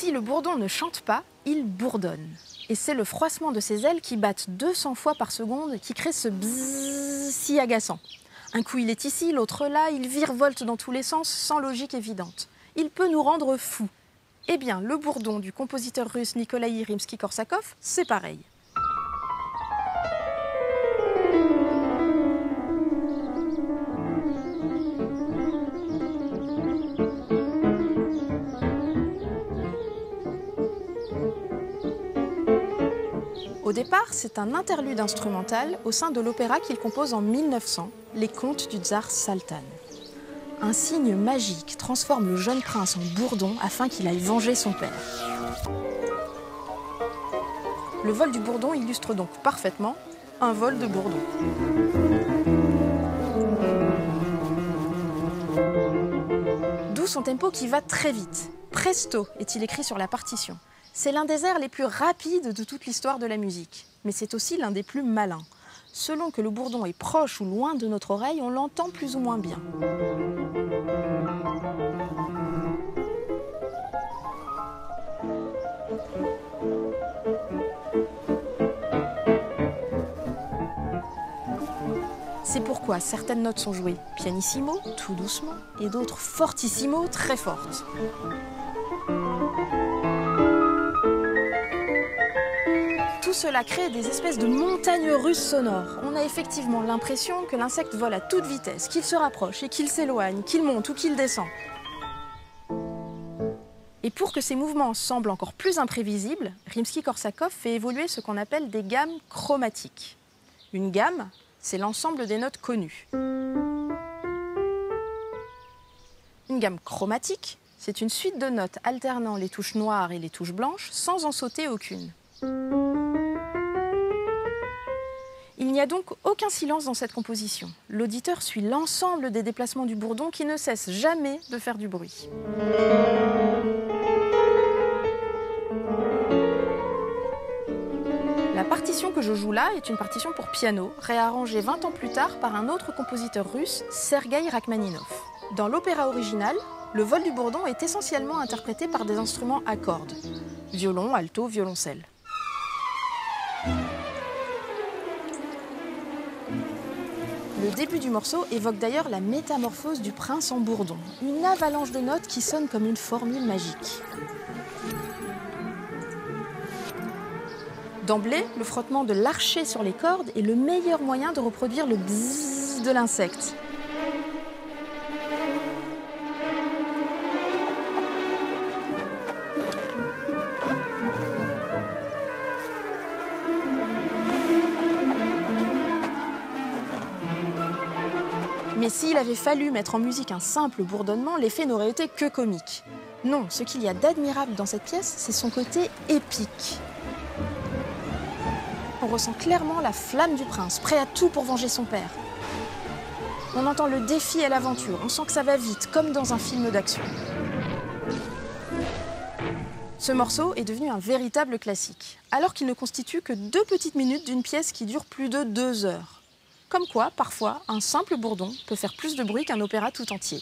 Si le bourdon ne chante pas, il bourdonne. Et c'est le froissement de ses ailes qui battent 200 fois par seconde qui crée ce bzzz si agaçant. Un coup il est ici, l'autre là, il virevolte dans tous les sens sans logique évidente. Il peut nous rendre fous. Eh bien, le bourdon du compositeur russe Nikolai Rimsky-Korsakov, c'est pareil. Au départ, c'est un interlude instrumental au sein de l'opéra qu'il compose en 1900, Les Contes du tsar Saltan. Un signe magique transforme le jeune prince en bourdon afin qu'il aille venger son père. Le vol du bourdon illustre donc parfaitement un vol de bourdon. D'où son tempo qui va très vite. Presto est-il écrit sur la partition. C'est l'un des airs les plus rapides de toute l'histoire de la musique, mais c'est aussi l'un des plus malins. Selon que le bourdon est proche ou loin de notre oreille, on l'entend plus ou moins bien. C'est pourquoi certaines notes sont jouées pianissimo, tout doucement, et d'autres fortissimo, très fortes. Tout cela crée des espèces de montagnes russes sonores. On a effectivement l'impression que l'insecte vole à toute vitesse, qu'il se rapproche et qu'il s'éloigne, qu'il monte ou qu'il descend. Et pour que ces mouvements semblent encore plus imprévisibles, Rimsky-Korsakov fait évoluer ce qu'on appelle des gammes chromatiques. Une gamme, c'est l'ensemble des notes connues. Une gamme chromatique, c'est une suite de notes alternant les touches noires et les touches blanches sans en sauter aucune. Il n'y a donc aucun silence dans cette composition. L'auditeur suit l'ensemble des déplacements du bourdon qui ne cesse jamais de faire du bruit. La partition que je joue là est une partition pour piano, réarrangée 20 ans plus tard par un autre compositeur russe, Sergei Rachmaninov. Dans l'opéra original, le vol du bourdon est essentiellement interprété par des instruments à cordes violon, alto, violoncelle. Le début du morceau évoque d'ailleurs la métamorphose du prince en bourdon, une avalanche de notes qui sonne comme une formule magique. D'emblée, le frottement de l'archet sur les cordes est le meilleur moyen de reproduire le bzzz de l'insecte. Mais s'il avait fallu mettre en musique un simple bourdonnement, l'effet n'aurait été que comique. Non, ce qu'il y a d'admirable dans cette pièce, c'est son côté épique. On ressent clairement la flamme du prince, prêt à tout pour venger son père. On entend le défi et l'aventure, on sent que ça va vite, comme dans un film d'action. Ce morceau est devenu un véritable classique, alors qu'il ne constitue que deux petites minutes d'une pièce qui dure plus de deux heures. Comme quoi, parfois, un simple bourdon peut faire plus de bruit qu'un opéra tout entier.